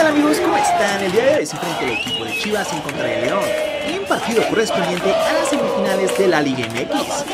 tal amigos? ¿Cómo están? El día de hoy se enfrenta el equipo de Chivas en contra de León en partido correspondiente a las semifinales de la Liga MX.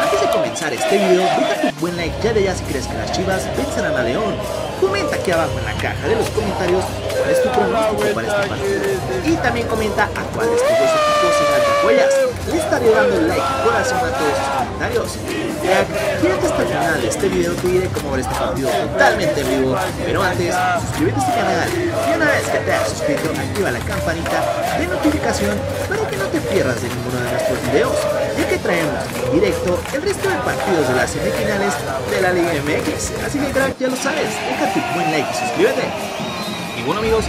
Antes de comenzar este video, deja tu buen like ya de ya si crees que las Chivas vencerán a León. Comenta aquí abajo en la caja de los comentarios cuál es tu pronóstico para este partido. Y también comenta a cuál de estos dos equipos se apoyas. Le estaré dando like y corazón a todos sus comentarios. Crack, quédate hasta el final de este video te diré cómo ver este partido totalmente en vivo. Pero antes, suscríbete a este canal y una vez que te hayas suscrito, activa la campanita de notificación para que no te pierdas de ninguno de nuestros videos, ya que traemos en directo el resto de partidos de las semifinales de la Liga MX. Así que crack, ya lo sabes, deja tu buen like y suscríbete. Y bueno amigos,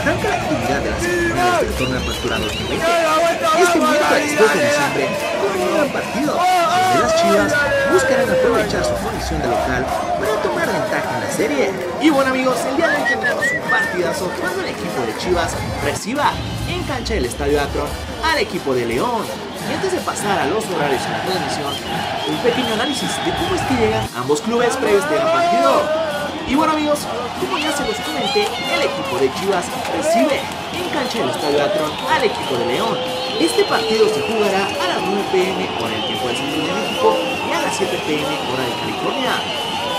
arranca la actividad de las semifinales del torneo Apertura 2020. Este miércoles 2 de diciembre, con un partido, donde las Chivas buscarán aprovechar su condición de local para tomar ventaja en la serie. Y bueno amigos, el día de hoy tendremos un partidazo cuando el equipo de Chivas reciba en cancha del Estadio Akron al equipo de León. Y antes de pasar a los horarios de la transmisión, un pequeño análisis de cómo es que llegan ambos clubes previos de gran partido. Y bueno amigos, como ya se los comenté, el equipo de Chivas recibe en cancha del Estadio Akron al equipo de León. Este partido se jugará a las 9 pm hora del tiempo del centro de México y a las 7 pm hora de California.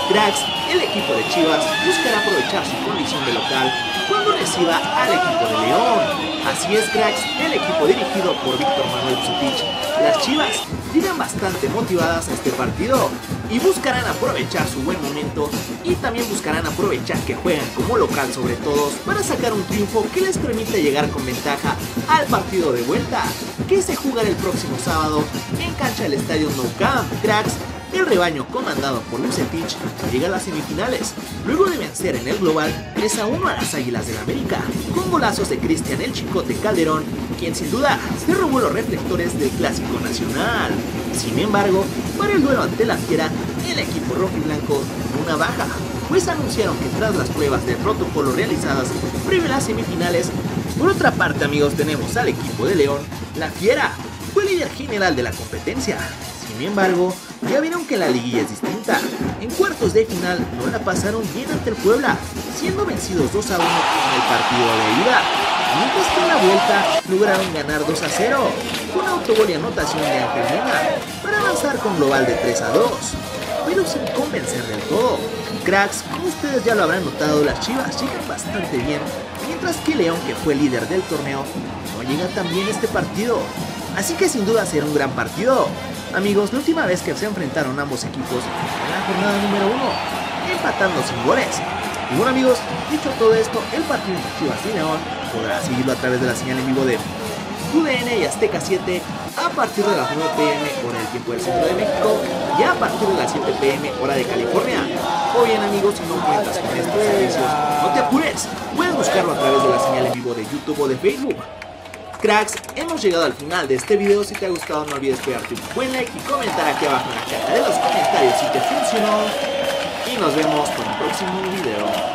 Cracks, el equipo de Chivas buscará aprovechar su condición de local cuando al equipo de León. Así es, cracks, el equipo dirigido por Víctor Manuel Bucetich, las Chivas, llegan bastante motivadas a este partido y buscarán aprovechar su buen momento y también buscarán aprovechar que juegan como local sobre todos para sacar un triunfo que les permite llegar con ventaja al partido de vuelta que se jugará el próximo sábado en cancha del estadio No Camp. Cracks, el rebaño comandado por Lucetich llega a las semifinales, luego de vencer en el global 3 a 1 a las Águilas del América, con golazos de Cristian el Chicote Calderón, quien sin duda se robó los reflectores del Clásico Nacional. Sin embargo, para el duelo ante la Fiera, el equipo rojo y blanco una baja, pues anunciaron que tras las pruebas de protocolo realizadas previo a las semifinales, por otra parte amigos tenemos al equipo de León, la Fiera, fue líder general de la competencia, sin embargo, ya vieron que la liguilla es distinta. En cuartos de final no la pasaron bien ante el Puebla, siendo vencidos 2 a 1 en el partido de ida. Mientras que en la vuelta lograron ganar 2 a 0, con autogol y anotación de Ángel Mena, para avanzar con global de 3 a 2. Pero sin convencer del todo. Cracks, como ustedes ya lo habrán notado, las Chivas llegan bastante bien, mientras que León, que fue líder del torneo, no llega tan bien este partido. Así que sin duda será un gran partido. Amigos, la última vez que se enfrentaron ambos equipos en la jornada número 1, empatando sin goles. Y bueno amigos, dicho todo esto, el partido entre Chivas y León podrá seguirlo a través de la señal en vivo de UDN y Azteca 7 a partir de las 9 pm hora del tiempo del centro de México y a partir de las 7 pm hora de California. O bien amigos, si no cuentas con estos servicios, no te apures, puedes buscarlo a través de la señal en vivo de YouTube o de Facebook. Cracks, hemos llegado al final de este video. Si te ha gustado, no olvides pegarte un buen like y comentar aquí abajo en la caja de los comentarios si te funcionó. Y nos vemos con un próximo video.